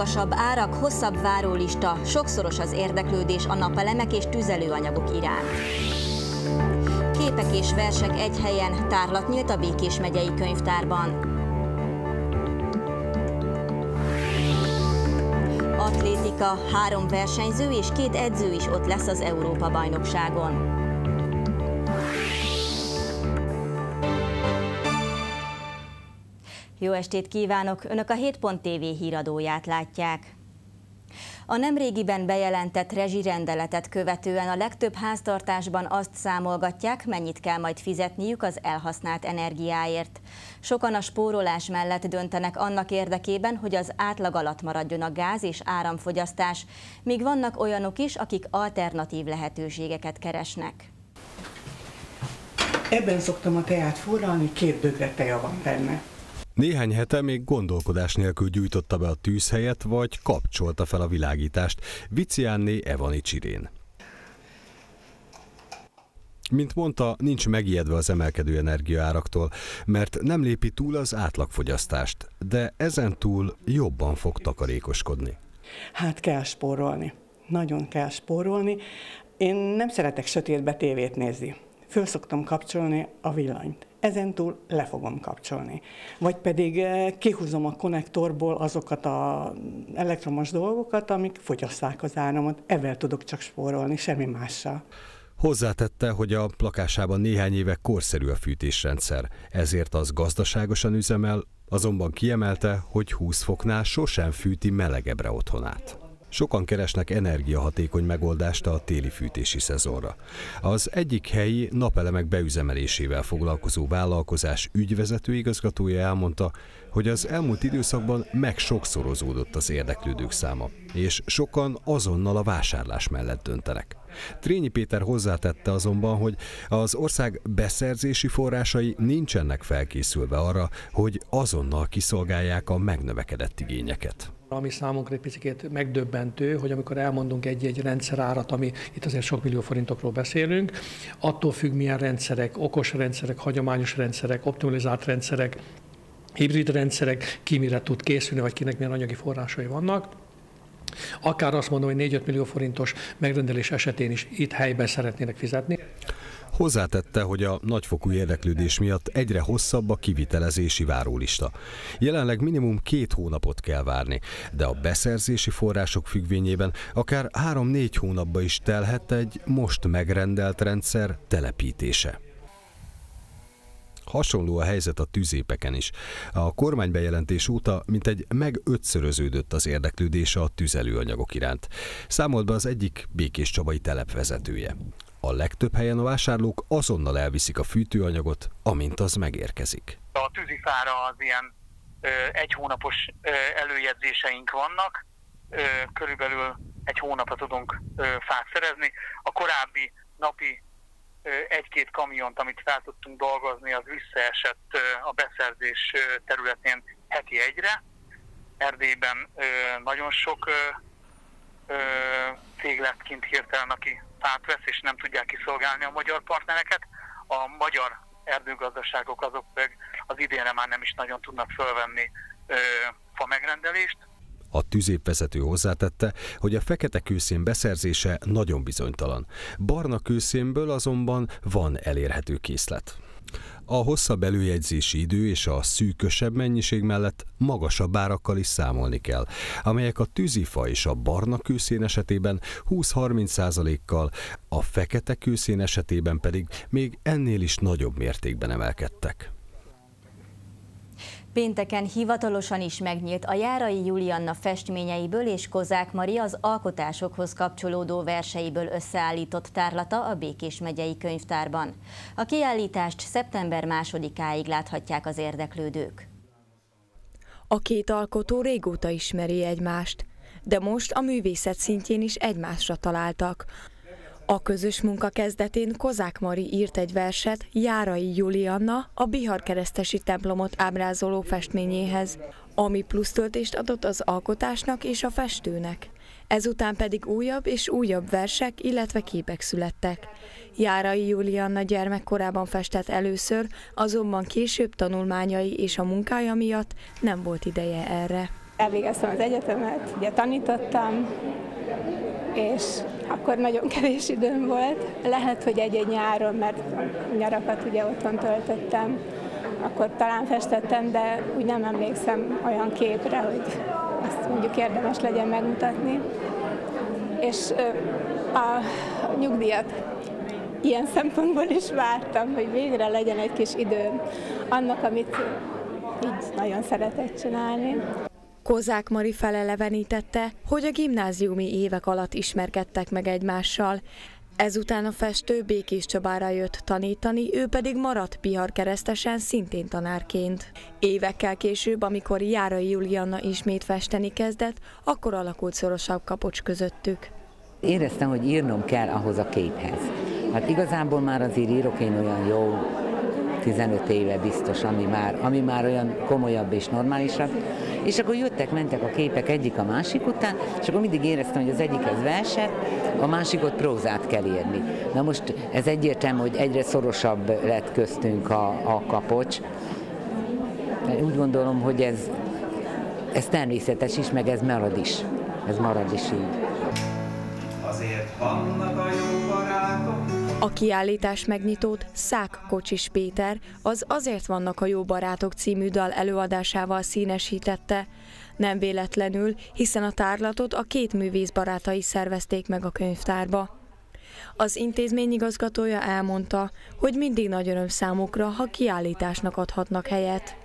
Magasabb árak, hosszabb várólista, sokszoros az érdeklődés a napelemek és tüzelőanyagok iránt. Képek és versek egy helyen, tárlat nyílt a Békés megyei könyvtárban. Atlétika, három versenyző és két edző is ott lesz az Európa-bajnokságon. Jó estét kívánok! Önök a 7.tv híradóját látják. A nemrégiben bejelentett rezsirendeletet követően a legtöbb háztartásban azt számolgatják, mennyit kell majd fizetniük az elhasznált energiáért. Sokan a spórolás mellett döntenek annak érdekében, hogy az átlag alatt maradjon a gáz és áramfogyasztás, míg vannak olyanok is, akik alternatív lehetőségeket keresnek. Ebben szoktam a teát forralni, két bögre teja van benne. Néhány hete még gondolkodás nélkül gyújtotta be a tűzhelyet, vagy kapcsolta fel a világítást. Viciánné Evani Csirén. Mint mondta, nincs megijedve az emelkedő energiaáraktól, mert nem lépi túl az átlagfogyasztást, de ezen túl jobban fog takarékoskodni. Hát kell spórolni. Nagyon kell spórolni. Én nem szeretek sötétbe tévét nézni. Föl szoktam kapcsolni a villanyt ezentúl le fogom kapcsolni. Vagy pedig eh, kihúzom a konnektorból azokat az elektromos dolgokat, amik fogyasszák az áramot. Ezzel tudok csak spórolni, semmi mással. Hozzátette, hogy a lakásában néhány éve korszerű a fűtésrendszer, ezért az gazdaságosan üzemel, azonban kiemelte, hogy 20 foknál sosem fűti melegebbre otthonát. Sokan keresnek energiahatékony megoldást a téli fűtési szezonra. Az egyik helyi napelemek beüzemelésével foglalkozó vállalkozás ügyvezető igazgatója elmondta, hogy az elmúlt időszakban meg sokszorozódott az érdeklődők száma, és sokan azonnal a vásárlás mellett döntenek. Trényi Péter hozzátette azonban, hogy az ország beszerzési forrásai nincsenek felkészülve arra, hogy azonnal kiszolgálják a megnövekedett igényeket. Ami számunkra egy picit megdöbbentő, hogy amikor elmondunk egy-egy rendszerárat, ami itt azért sok millió forintokról beszélünk, attól függ, milyen rendszerek, okos rendszerek, hagyományos rendszerek, optimalizált rendszerek, hibrid rendszerek, ki mire tud készülni, vagy kinek milyen anyagi forrásai vannak. Akár azt mondom, hogy 4-5 millió forintos megrendelés esetén is itt helyben szeretnének fizetni. Hozzátette, hogy a nagyfokú érdeklődés miatt egyre hosszabb a kivitelezési várólista. Jelenleg minimum két hónapot kell várni, de a beszerzési források függvényében akár három-négy hónapba is telhet egy most megrendelt rendszer telepítése. Hasonló a helyzet a tüzépeken is. A kormánybejelentés óta mintegy megötszöröződött az érdeklődése a tüzelőanyagok iránt. Számolt be az egyik Békés Csabai telepvezetője. A legtöbb helyen a vásárlók azonnal elviszik a fűtőanyagot, amint az megérkezik. A tűzifára az ilyen ö, egy hónapos ö, előjegyzéseink vannak, ö, körülbelül egy hónapra tudunk ö, fát szerezni. A korábbi napi egy-két kamiont, amit fel tudtunk dolgozni, az visszaesett a beszerzés területén heti egyre. Erdélyben nagyon sok cég lett kint hirtelen, aki fát vesz, és nem tudják kiszolgálni a magyar partnereket. A magyar erdőgazdaságok azok meg az idénre már nem is nagyon tudnak fölvenni fa megrendelést, a tüzépvezető hozzátette, hogy a fekete kőszén beszerzése nagyon bizonytalan. Barna kőszénből azonban van elérhető készlet. A hosszabb előjegyzési idő és a szűkösebb mennyiség mellett magasabb árakkal is számolni kell, amelyek a tűzifa és a barna kőszén esetében 20-30%-kal, a fekete kőszén esetében pedig még ennél is nagyobb mértékben emelkedtek. Pénteken hivatalosan is megnyílt a Járai Julianna festményeiből és Kozák Mari az alkotásokhoz kapcsolódó verseiből összeállított tárlata a Békés megyei könyvtárban. A kiállítást szeptember másodikáig láthatják az érdeklődők. A két alkotó régóta ismeri egymást, de most a művészet szintjén is egymásra találtak. A közös munka kezdetén Kozák Mari írt egy verset Járai Julianna a Bihar keresztesi templomot ábrázoló festményéhez, ami plusz töltést adott az alkotásnak és a festőnek. Ezután pedig újabb és újabb versek, illetve képek születtek. Járai Julianna gyermekkorában festett először, azonban később tanulmányai és a munkája miatt nem volt ideje erre. elvégeztem az egyetemet, ugye tanítottam, és akkor nagyon kevés időm volt. Lehet, hogy egy-egy nyáron, mert nyarakat ugye otthon töltöttem, akkor talán festettem, de úgy nem emlékszem olyan képre, hogy azt mondjuk érdemes legyen megmutatni. És a nyugdíjat ilyen szempontból is vártam, hogy végre legyen egy kis időm annak, amit így nagyon szeretett csinálni. Kozák Mari felelevenítette, hogy a gimnáziumi évek alatt ismerkedtek meg egymással. Ezután a festő Békés Csabára jött tanítani, ő pedig maradt Pihar keresztesen szintén tanárként. Évekkel később, amikor Járai Julianna ismét festeni kezdett, akkor alakult szorosabb kapocs közöttük. Éreztem, hogy írnom kell ahhoz a képhez. Hát igazából már azért írok én olyan jó 15 éve biztos, ami már, ami már olyan komolyabb és normálisabb. És akkor jöttek, mentek a képek egyik a másik után, és akkor mindig éreztem, hogy az egyikhez verset, a másikot prózát kell írni. Na most ez egyértelmű, hogy egyre szorosabb lett köztünk a, a kapocs. Úgy gondolom, hogy ez, ez természetes is, meg ez marad is. Ez marad is így. Azért vannak a kiállítás megnyitót Szák Kocsis Péter az Azért vannak a jó barátok című dal előadásával színesítette. Nem véletlenül, hiszen a tárlatot a két művész barátai szervezték meg a könyvtárba. Az intézmény igazgatója elmondta, hogy mindig nagy öröm számukra, ha kiállításnak adhatnak helyet.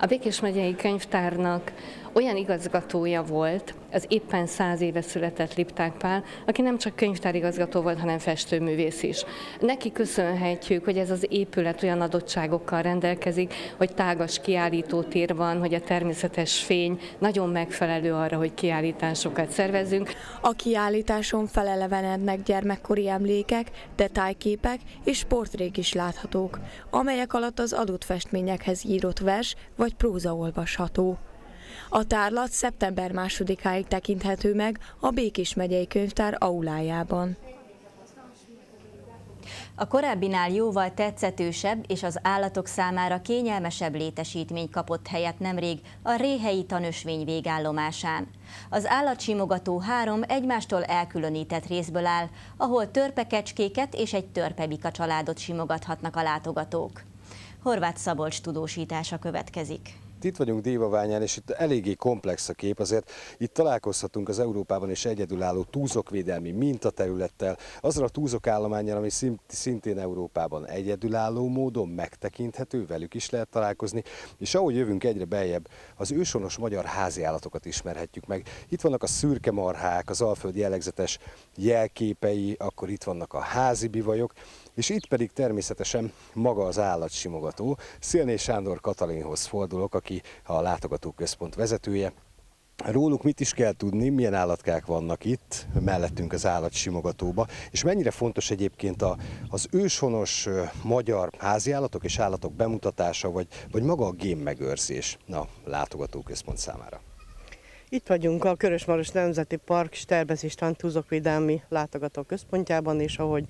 A Békés megyei könyvtárnak olyan igazgatója volt, az éppen száz éve született Lipták Pál, aki nem csak könyvtárigazgató volt, hanem festőművész is. Neki köszönhetjük, hogy ez az épület olyan adottságokkal rendelkezik, hogy tágas kiállítótér van, hogy a természetes fény nagyon megfelelő arra, hogy kiállításokat szervezünk. A kiállításon felelevenednek gyermekkori emlékek, detaljképek és portrék is láthatók, amelyek alatt az adott festményekhez írott vers vagy próza olvasható. A tárlat szeptember másodikáig tekinthető meg a Békés megyei könyvtár aulájában. A korábbinál jóval tetszetősebb és az állatok számára kényelmesebb létesítmény kapott helyet nemrég a Réhelyi tanösvény végállomásán. Az állatsimogató három egymástól elkülönített részből áll, ahol törpekecskéket és egy törpebika családot simogathatnak a látogatók. Horváth Szabolcs tudósítása következik. Itt vagyunk Dévaványán, és itt eléggé komplex a kép, azért itt találkozhatunk az Európában is egyedülálló túzokvédelmi mintaterülettel, azzal a túzok állományjal, ami szintén Európában egyedülálló módon megtekinthető, velük is lehet találkozni, és ahogy jövünk egyre beljebb, az ősonos magyar háziállatokat ismerhetjük meg. Itt vannak a szürke marhák, az alföld jellegzetes jelképei, akkor itt vannak a házi bivajok, és itt pedig természetesen maga az állatsimogató. Szélné Sándor Katalinhoz fordulok, aki a látogatóközpont vezetője. Róluk mit is kell tudni, milyen állatkák vannak itt, mellettünk az állatsimogatóba, és mennyire fontos egyébként a, az őshonos magyar háziállatok és állatok bemutatása, vagy, vagy maga a gémmegőrzés a látogatóközpont számára. Itt vagyunk a Körösmaros Nemzeti Park Sterbez István Túzokvédelmi Látogató Központjában, és ahogy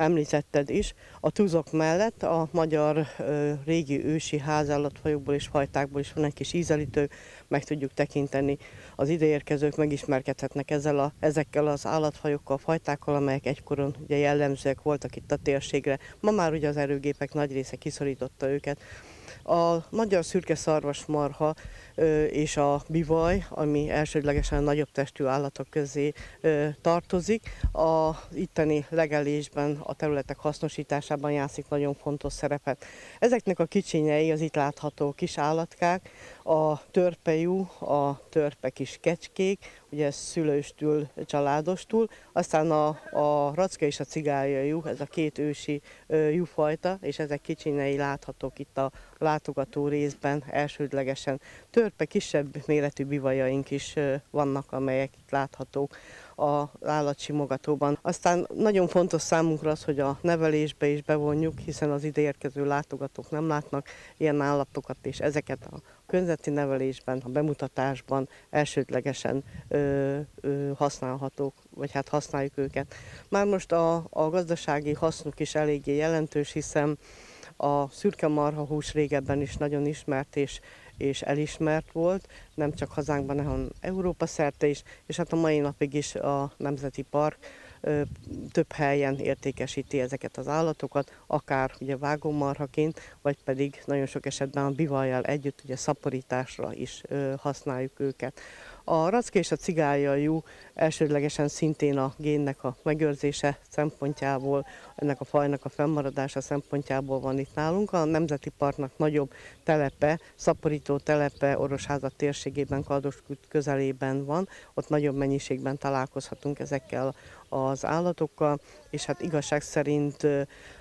említetted is, a túzok mellett a magyar régi ősi házállatfajokból és fajtákból is van egy kis ízelítő, meg tudjuk tekinteni. Az ideérkezők megismerkedhetnek ezzel a, ezekkel az állatfajokkal, fajtákkal, amelyek egykoron ugye jellemzőek voltak itt a térségre. Ma már ugye az erőgépek nagy része kiszorította őket. A magyar szürke szarvasmarha és a bivaj, ami elsődlegesen a nagyobb testű állatok közé tartozik. A itteni legelésben, a területek hasznosításában játszik nagyon fontos szerepet. Ezeknek a kicsinyei, az itt látható kis állatkák, a törpejú, a törpe kis kecskék, ugye ez szülőstül, családostól, aztán a, a racka és a cigálya juh, ez a két ősi juhfajta, és ezek kicsinyei láthatók itt a látogató részben elsődlegesen. Törpe kisebb méretű bivajaink is vannak, amelyek itt láthatók az állatsimogatóban. Aztán nagyon fontos számunkra az, hogy a nevelésbe is bevonjuk, hiszen az ide érkező látogatók nem látnak ilyen állatokat, és ezeket a környezeti nevelésben, a bemutatásban elsődlegesen ö, ö, használhatók, vagy hát használjuk őket. Már most a, a gazdasági hasznuk is eléggé jelentős, hiszen a szürke marha hús régebben is nagyon ismert, és és elismert volt, nem csak hazánkban, hanem Európa szerte is, és hát a mai napig is a Nemzeti Park több helyen értékesíti ezeket az állatokat, akár ugye vágómarhaként, vagy pedig nagyon sok esetben a bivajjal együtt ugye szaporításra is használjuk őket. A racka és a cigályajú elsődlegesen szintén a génnek a megőrzése szempontjából, ennek a fajnak a fennmaradása szempontjából van itt nálunk. A Nemzeti Parknak nagyobb telepe, szaporító telepe Orosházat térségében, Kaldoskút közelében van, ott nagyobb mennyiségben találkozhatunk ezekkel az állatokkal, és hát igazság szerint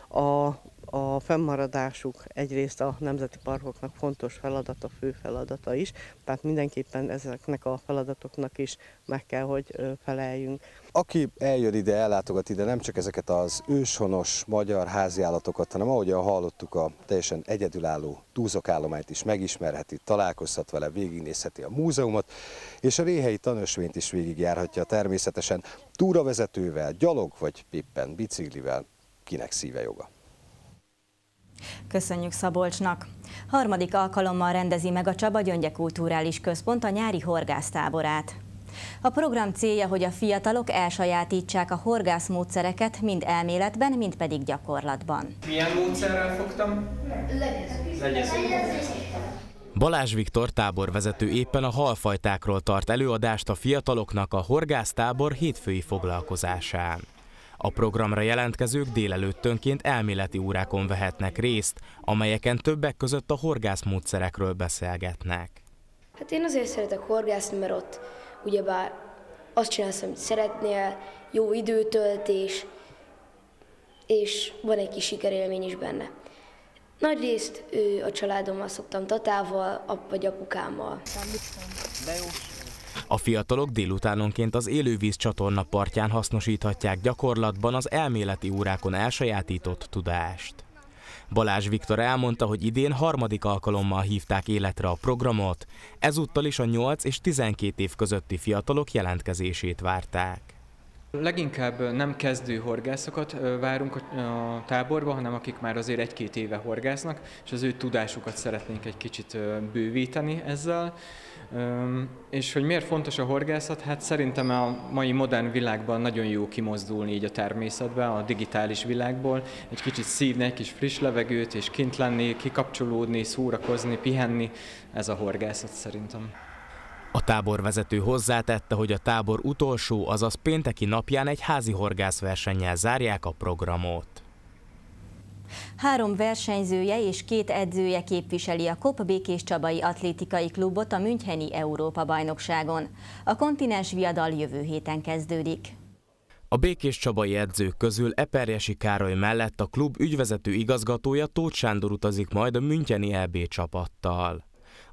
a a fennmaradásuk egyrészt a nemzeti parkoknak fontos feladata, fő feladata is, tehát mindenképpen ezeknek a feladatoknak is meg kell, hogy feleljünk. Aki eljön ide, ellátogat ide, nem csak ezeket az őshonos magyar háziállatokat, hanem ahogyan hallottuk, a teljesen egyedülálló túzokállományt is megismerheti, találkozhat vele, végignézheti a múzeumot, és a réhelyi tanösvényt is végigjárhatja természetesen túravezetővel, gyalog vagy éppen biciklivel, kinek szíve joga. Köszönjük Szabolcsnak! Harmadik alkalommal rendezi meg a Csaba Gyöngye Kulturális Központ a nyári horgásztáborát. A program célja, hogy a fiatalok elsajátítsák a horgászmódszereket mind elméletben, mind pedig gyakorlatban. Milyen módszerrel fogtam? Legyező. Balázs Viktor táborvezető éppen a halfajtákról tart előadást a fiataloknak a horgásztábor hétfői foglalkozásán. A programra jelentkezők délelőttönként elméleti órákon vehetnek részt, amelyeken többek között a horgászmódszerekről beszélgetnek. Hát én azért szeretek horgászni, mert ott ugyebár azt csinálsz, amit szeretnél, jó időtöltés, és van egy kis sikerélmény is benne. Nagy részt ő, a családommal szoktam tatával, vagy apukámmal. De jó. A fiatalok délutánonként az élővíz csatorna partján hasznosíthatják gyakorlatban az elméleti órákon elsajátított tudást. Balázs Viktor elmondta, hogy idén harmadik alkalommal hívták életre a programot, ezúttal is a 8 és 12 év közötti fiatalok jelentkezését várták. Leginkább nem kezdő horgászokat várunk a táborba, hanem akik már azért egy-két éve horgásznak, és az ő tudásukat szeretnénk egy kicsit bővíteni ezzel. És hogy miért fontos a horgászat? Hát szerintem a mai modern világban nagyon jó kimozdulni így a természetbe, a digitális világból, egy kicsit szívni egy kis friss levegőt, és kint lenni, kikapcsolódni, szórakozni, pihenni, ez a horgászat szerintem. A táborvezető hozzátette, hogy a tábor utolsó, azaz pénteki napján egy házi horgászversennyel zárják a programot. Három versenyzője és két edzője képviseli a KOP Békés Csabai Atlétikai Klubot a Müncheni Európa-bajnokságon. A kontinens viadal jövő héten kezdődik. A Békés Csabai edzők közül Eperjesi Károly mellett a klub ügyvezető igazgatója Tóth Sándor utazik majd a Müncheni EB csapattal.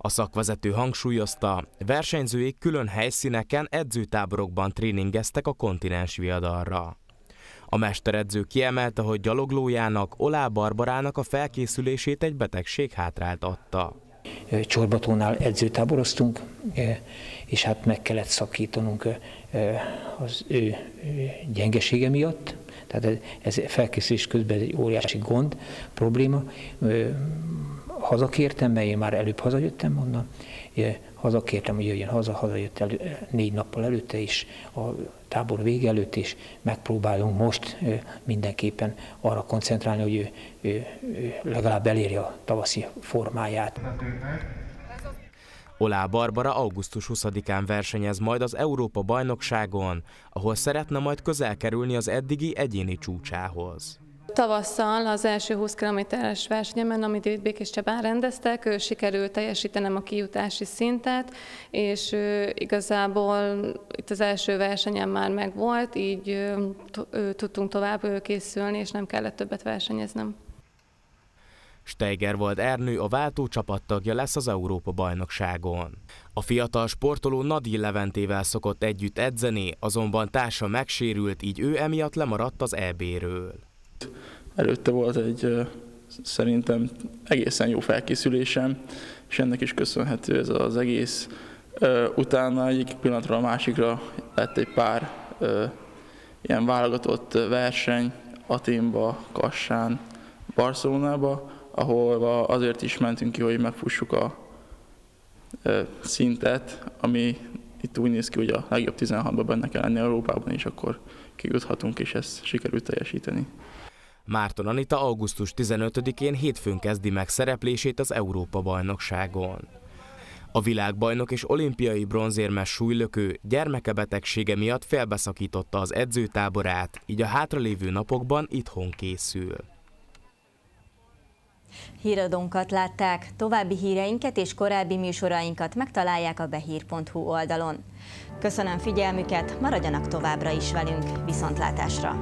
A szakvezető hangsúlyozta, versenyzőik külön helyszíneken, edzőtáborokban tréningeztek a kontinens viadalra. A mesteredző kiemelte, hogy gyaloglójának, Olá Barbarának a felkészülését egy betegség hátrált adta. Csorbatónál edzőtáboroztunk, és hát meg kellett szakítanunk az ő gyengesége miatt, tehát ez felkészülés közben egy óriási gond, probléma. Hazakértem, mert én már előbb hazajöttem onnan, hazakértem, hogy jöjjön haza, hazajött elő, négy nappal előtte is, a tábor vége előtt is megpróbálunk most mindenképpen arra koncentrálni, hogy ő, ő, ő legalább elérje a tavaszi formáját. Olá Barbara augusztus 20-án versenyez majd az Európa bajnokságon, ahol szeretne majd közel kerülni az eddigi egyéni csúcsához. Tavasszal az első 20 kilométeres versenyemen, amit itt Békés Csabán rendeztek, sikerült teljesítenem a kijutási szintet, és igazából itt az első versenyem már megvolt, így tudtunk tovább készülni, és nem kellett többet versenyeznem. Steiger volt Ernő a váltó csapattagja lesz az Európa-bajnokságon. A fiatal sportoló Nadil Leventével szokott együtt edzeni, azonban társa megsérült, így ő emiatt lemaradt az EB-ről. Előtte volt egy szerintem egészen jó felkészülésem, és ennek is köszönhető ez az egész. Utána egyik pillanatra a másikra lett egy pár ilyen válogatott verseny Aténba, Kassán, Barcelonába, ahol azért is mentünk ki, hogy megfussuk a szintet, ami itt úgy néz ki, hogy a legjobb 16-ban benne kell lenni Európában, és akkor kijuthatunk, és ezt sikerült teljesíteni. Márton Anita augusztus 15-én hétfőn kezdi meg szereplését az Európa-bajnokságon. A világbajnok és olimpiai bronzérmes súlylökő gyermeke betegsége miatt felbeszakította az edzőtáborát, így a hátralévő napokban itthon készül. Híradónkat látták, további híreinket és korábbi műsorainkat megtalálják a behír.hu oldalon. Köszönöm figyelmüket, maradjanak továbbra is velünk, viszontlátásra!